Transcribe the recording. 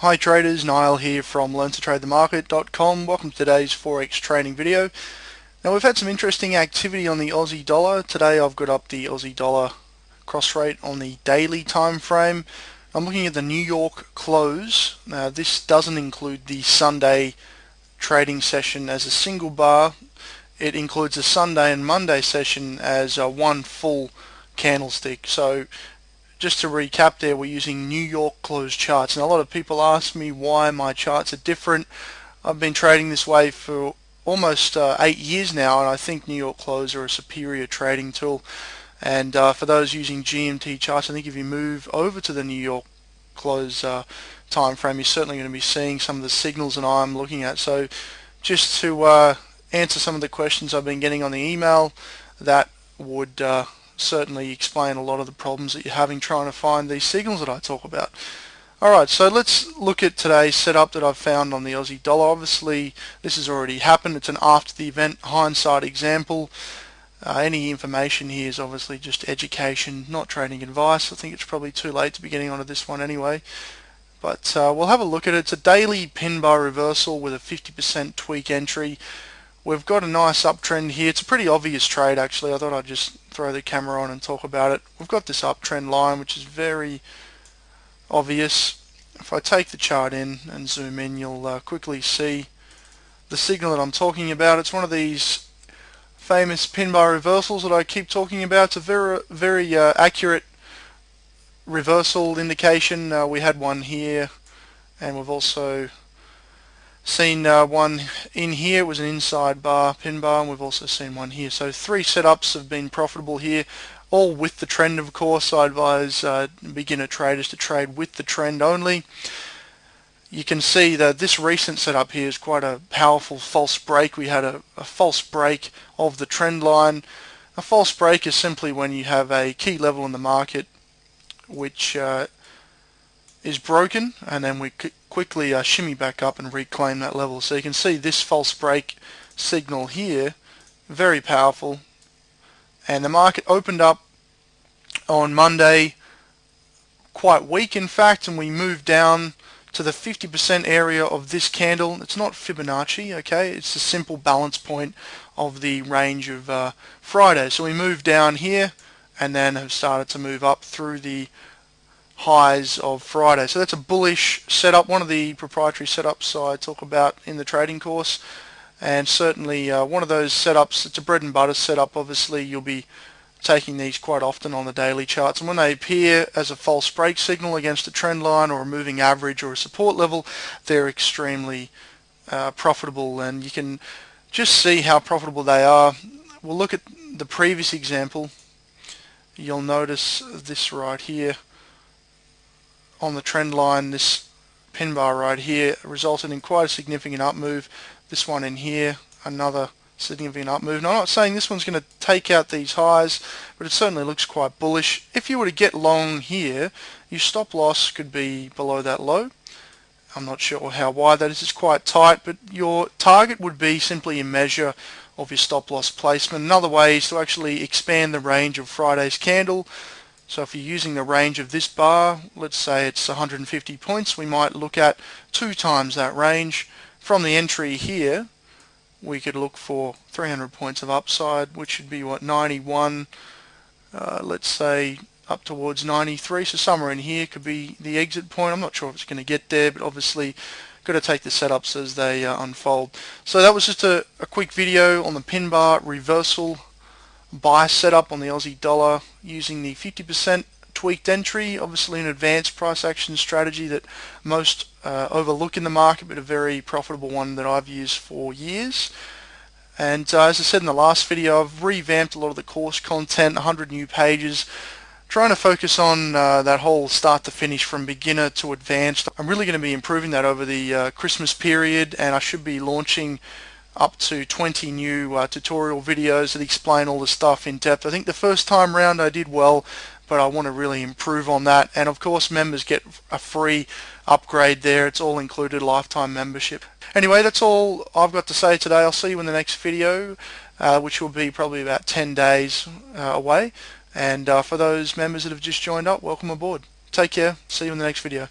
Hi traders, Nial here from learntotradethemarket.com. Welcome to today's Forex trading video. Now we've had some interesting activity on the Aussie dollar. Today I've got up the Aussie dollar cross rate on the daily time frame. I'm looking at the New York close. Now this doesn't include the Sunday trading session as a single bar. It includes a Sunday and Monday session as a one full candlestick. So just to recap there, we're using New York closed charts. And a lot of people ask me why my charts are different. I've been trading this way for almost uh, eight years now, and I think New York close are a superior trading tool. And uh, for those using GMT charts, I think if you move over to the New York close uh, time frame, you're certainly going to be seeing some of the signals that I'm looking at. So just to uh, answer some of the questions I've been getting on the email, that would uh, certainly explain a lot of the problems that you're having trying to find these signals that I talk about. Alright, so let's look at today's setup that I've found on the Aussie dollar. Obviously, this has already happened. It's an after the event hindsight example. Uh, any information here is obviously just education, not trading advice. I think it's probably too late to be getting onto this one anyway. But uh, we'll have a look at it. It's a daily pin bar reversal with a 50% tweak entry. We've got a nice uptrend here. It's a pretty obvious trade actually. I thought I'd just throw the camera on and talk about it. We've got this uptrend line which is very obvious. If I take the chart in and zoom in you'll uh, quickly see the signal that I'm talking about. It's one of these famous pin bar reversals that I keep talking about. It's a very, very uh, accurate reversal indication. Uh, we had one here and we've also seen uh, one in here it was an inside bar pin bar and we've also seen one here. So three setups have been profitable here all with the trend of course. I advise uh, beginner traders to trade with the trend only. You can see that this recent setup here is quite a powerful false break. We had a, a false break of the trend line. A false break is simply when you have a key level in the market which uh, is broken and then we quickly uh, shimmy back up and reclaim that level. So you can see this false break signal here, very powerful. And the market opened up on Monday quite weak in fact and we moved down to the 50% area of this candle. It's not Fibonacci, okay? It's a simple balance point of the range of uh, Friday. So we moved down here and then have started to move up through the highs of Friday. So that's a bullish setup, one of the proprietary setups I talk about in the trading course and certainly uh, one of those setups, it's a bread and butter setup, obviously you'll be taking these quite often on the daily charts and when they appear as a false break signal against a trend line or a moving average or a support level they're extremely uh, profitable and you can just see how profitable they are. We'll look at the previous example. You'll notice this right here on the trend line this pin bar right here resulted in quite a significant up move. This one in here another significant up move. Now I'm not saying this one's going to take out these highs but it certainly looks quite bullish. If you were to get long here your stop loss could be below that low. I'm not sure how wide that is. It's quite tight but your target would be simply a measure of your stop loss placement. Another way is to actually expand the range of Friday's candle so if you're using the range of this bar, let's say it's 150 points, we might look at two times that range. From the entry here, we could look for 300 points of upside, which should be what 91, uh, let's say up towards 93. So somewhere in here could be the exit point. I'm not sure if it's going to get there, but obviously got to take the setups as they uh, unfold. So that was just a, a quick video on the pin bar reversal buy setup on the Aussie dollar using the 50% tweaked entry, obviously an advanced price action strategy that most uh, overlook in the market, but a very profitable one that I've used for years. And uh, as I said in the last video, I've revamped a lot of the course content, 100 new pages, trying to focus on uh, that whole start to finish from beginner to advanced. I'm really going to be improving that over the uh, Christmas period and I should be launching up to 20 new uh, tutorial videos that explain all the stuff in depth. I think the first time round I did well but I want to really improve on that. And of course members get a free upgrade there. It's all included lifetime membership. Anyway that's all I've got to say today. I'll see you in the next video uh, which will be probably about 10 days uh, away. And uh, for those members that have just joined up welcome aboard. Take care. See you in the next video